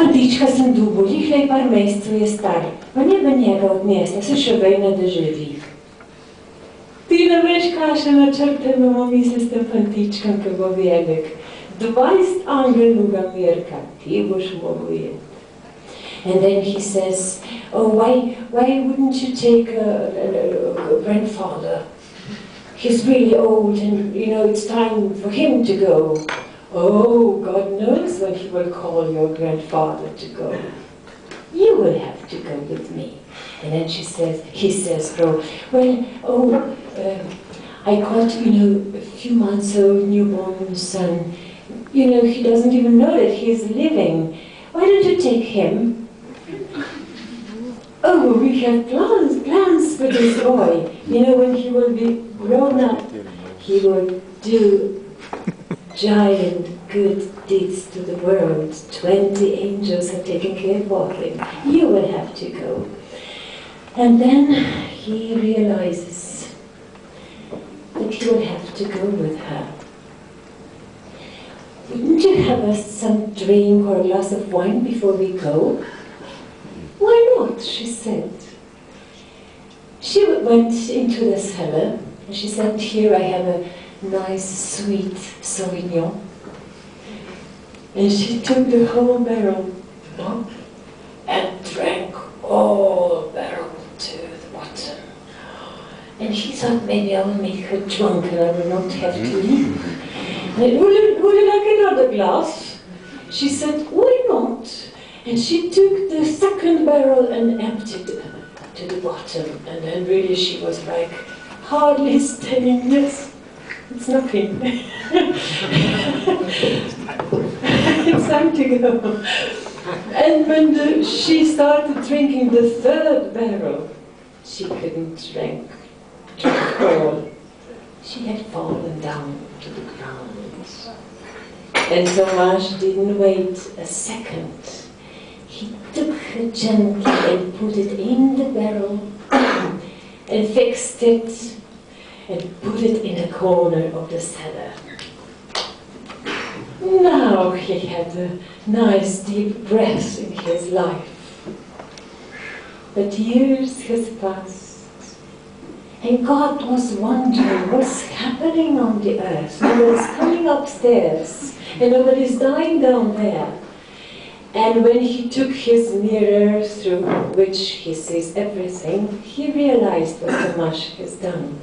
Fantička sem dubo, lihlej par mesecev je star, pa ne njega odnesla, se še živi. Ti ne veš, kakšne načrte imamo misli s tem fantičkom, ki bo velik. 20 angelnuga mirka, ti boš. And then he says, oh, why, why wouldn't you take a, a, a grandfather? He's really old and, you know, it's time for him to go. Oh, God knows when he will call your grandfather to go. You will have to go with me. And then she says, he says, oh, well, oh, uh, I got, you know, a few months old newborn son. You know, he doesn't even know that he's living. Why don't you take him? Oh, we have plans, plans for this boy. You know, when he will be grown up, he will do giant good deeds to the world. Twenty angels have taken care of him. You will have to go. And then he realizes that he will have to go with her. Wouldn't you have us some drink or a glass of wine before we go? Why not? she said. She went into the cellar and she said, Here I have a nice sweet Sauvignon. And she took the whole barrel and drank all the barrel to the bottom. And she thought maybe I will make her drunk and I will not have to mm-hmm. leave. And would you, would you like another glass? She said, Why not? And she took the second barrel and emptied it to the bottom. And then really she was like hardly standing this. It's nothing. it's time to go. And when the, she started drinking the third barrel, she couldn't drink, drink all. She had fallen down to the ground. And so Tomasz didn't wait a second he took her gently and put it in the barrel and fixed it and put it in a corner of the cellar. Now he had a nice deep breath in his life. But years has passed, and God was wondering what's happening on the earth. Nobody's coming upstairs, and nobody's dying down there. And when he took his mirror through which he sees everything, he realized what Tomasz has done.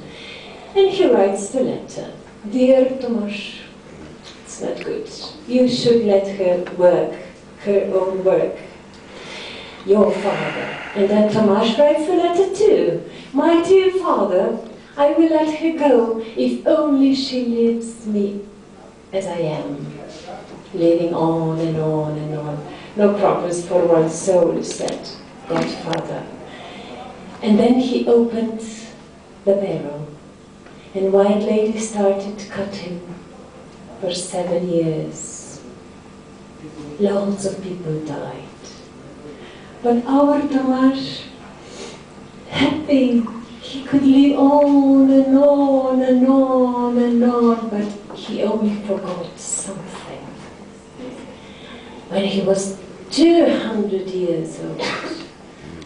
And he writes the letter. Dear Tomasz, it's not good. You should let her work, her own work. Your father. And then Tomasz writes the letter too. My dear father, I will let her go if only she leaves me as I am, living on and on and on no problems for one's soul, said that father. And then he opened the barrel, and White Lady started cutting for seven years. Lots of people died. But our Tomasz, happy, he could live on and on and on and on, but he only forgot something. When he was 200 years old.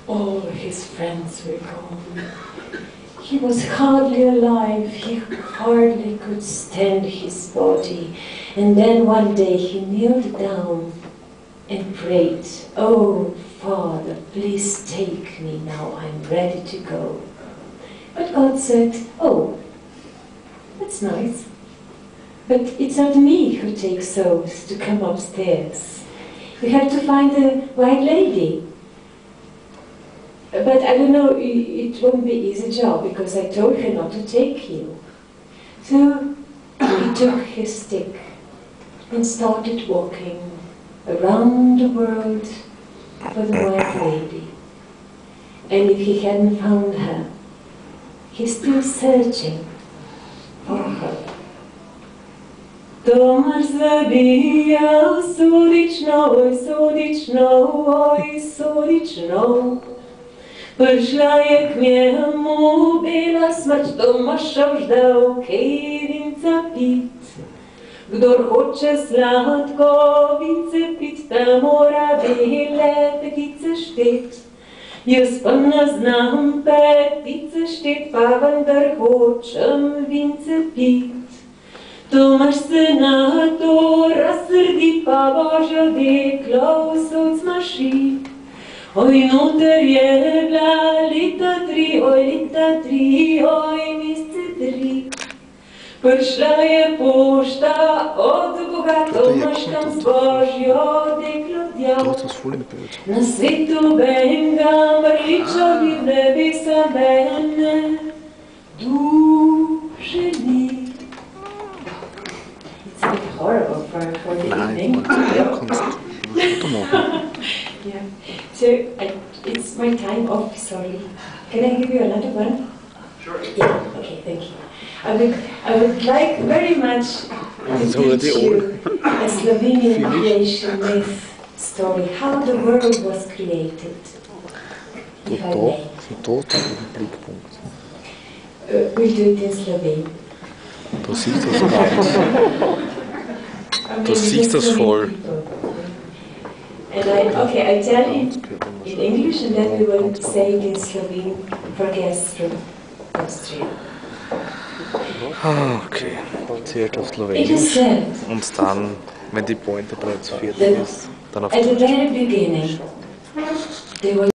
All his friends were gone. He was hardly alive, he hardly could stand his body. And then one day he kneeled down and prayed, Oh, Father, please take me now, I'm ready to go. But God said, Oh, that's nice. But it's not me who takes souls to come upstairs. You have to find the right lady. But I don't know, it won't be easy job because I told her not to take you. So he took his stick and started walking around the world for the white lady. And if he hadn't found her, he's still searching for her. Tomasz zabijał sudično, oj sudično, oj sudično. Prišla je k njemu bila smrť, Tomaša vždal kejvinca pit. Kdor hoče sladkovice pit, ta mora bele petice štet. Jaz pa ne znam petice štet, pa vendar hočem vince pit. Tomaš se na to razsrdi, pa božja dekla vsoc maši. Oj, noter je bila leta tri, oj, leta tri, oj, mesece tri. Prišla je pošta od Boga, Tomaškam z božjo deklo tja. To so sfulne pevce. Na svetu benga mrliča bi v nebesa mene duše ni. It's a bit horrible for, for the Nein, evening. du kannst Foto machen. Yeah. So I, it's my time off, sorry. Can I give you another one? Sure. Yeah, okay, thank you. I would, I would like very much to So teach you a Slovenian creation myth story, how the world was created. To, If I to, may. to, to je Blickpunkt. Uh, we'll do it in Slovene. Da siehst du das gar nicht. I mean, siehst das voll. people. And I, okay, I tell you Das gehört immer in. English and then we will say it in Slovene for guests from Austria. Okay. Zuerst auf It is Slowenisch. said Und dann, wenn die Pointe bereits fertig Then- ist, dann auf at the Deutsch. very beginning, there was